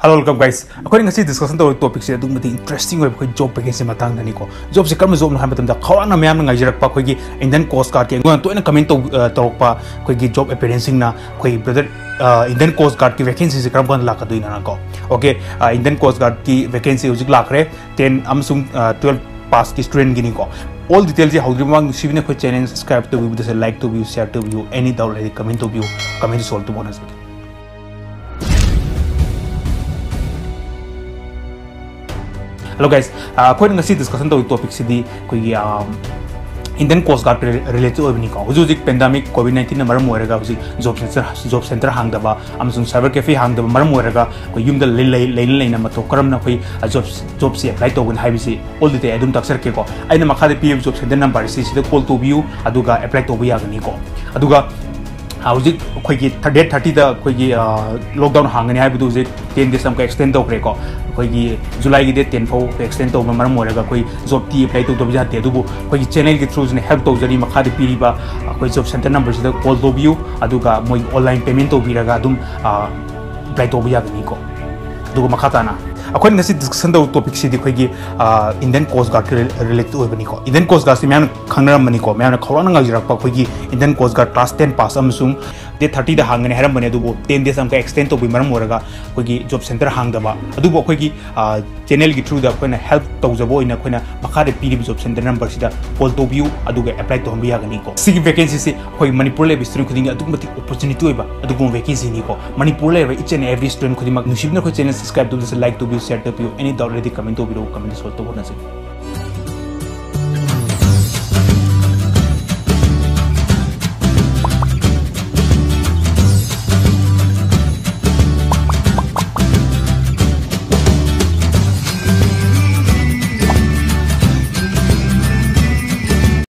hello welcome guys अखोनी discussion तो topic से अदुम इंटरेस्टिंग होय जॉब वैकेंसी मतांग दनी को जॉब से कम जॉब न हाबे तंदा खवा न मैम न गाइस रखपा खोगी इंडियन कोस्ट गार्ड के गो तो इन कमेंट तो तोपा खोगी जॉब अपीयरेंसिंग ना खोई ब्रदर इंडियन कोस्ट गार्ड की वैकेंसी से कम बन लाख दुई ना को ओके इंडियन कोस्ट गार्ड की वैकेंसी उजिक लाख रे 10 अमसुम 12 पास की स्टूडेंट गिनी को ऑल डिटेल्स हाउ डू वांग सिविन को चैनल सब्सक्राइब टू बी विद लाइक टू बी शेयर टू बी एनी डाउट एनी कमेंट टू बी कमेंट सॉल्व टू बोनस हेलो गाइस कोई नसी डिस्कशन तो टॉपिक सिदी कोई इंडियन कोस्ट गार्ड रिलेटेड ओबनि को हुजु जिक पेंडेमिक कोविड 19 ने मरम हुजु जॉब सेंटर जॉब सेंटर हांगदबा अमसुंग साइबर कैफ़े हांगदबा मरम होरेगा को युम द लेले लेने लेने म तो करम ना कोई जॉब जॉब से अप्लाई तो गन हाइबिसी ऑल द डे एडम तक सर के को आइने मखादे पीएफ जॉब सेंटर नंबर से सी कॉल टू बी यू अदुगा अप्लाई तो बियागनी को अदुगा डेट अखोगी लॉकडाउन हांगनी है डेज़ अमक एक्सटेंड तौरेको जुलाई की डेट टेन फौ एक्सटेंड तौब मरम ओरगा अखोई जॉब टी अप्लाई तौदब जाते अखोगी चैनल की थ्रू ने हेल्प तौजरी पीरीबा अखोई जॉब सेंटर नंबर कॉल तौबियु अखोनि डिस्कशन दौ topic Indian coast guard relate हो इंडियन कोस्ट गार्ड से मैं खानरमको मैं खौरना Indian coast guard class ten pass day thirty हांगने हरमने टेन डेस एक्सटेन तो मरमी जॉब सेंटर हांगब अब चेनेल की थ्रू अगर हेल्प तब अखोन मखाने पीब जॉब सेंटर नंबर से कॉल तो एप्लाई तौर यागनीको वेकेंसी अगर मनपुर स्टूडेंट खुद अगर ओपरचुनिटी होगा वेकेंसी को मनपुर इच एंड एवरी स्टूडेंट खुद नुशीबना चेनल सब्सक्राइब तो लाइक तो भी this view share to view any doubt ready comment view comment to bona